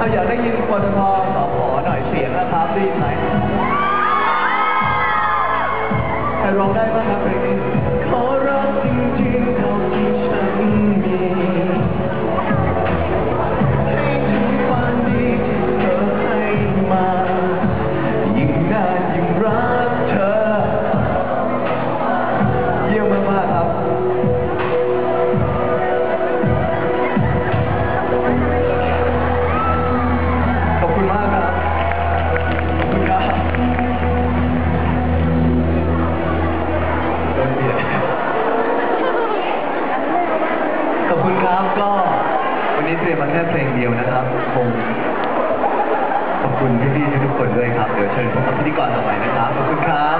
เอาอยากได้ยินคนพสอขอหน่อยเสียงนะครับดีไหมใครร้องได้บ้างครับเพลงนี้ คุณพี่ๆทุกคนด้วยครับ เดี๋ยวเชิญพบกับพิธีกรต่อไปนะครับ ขอบคุณครับ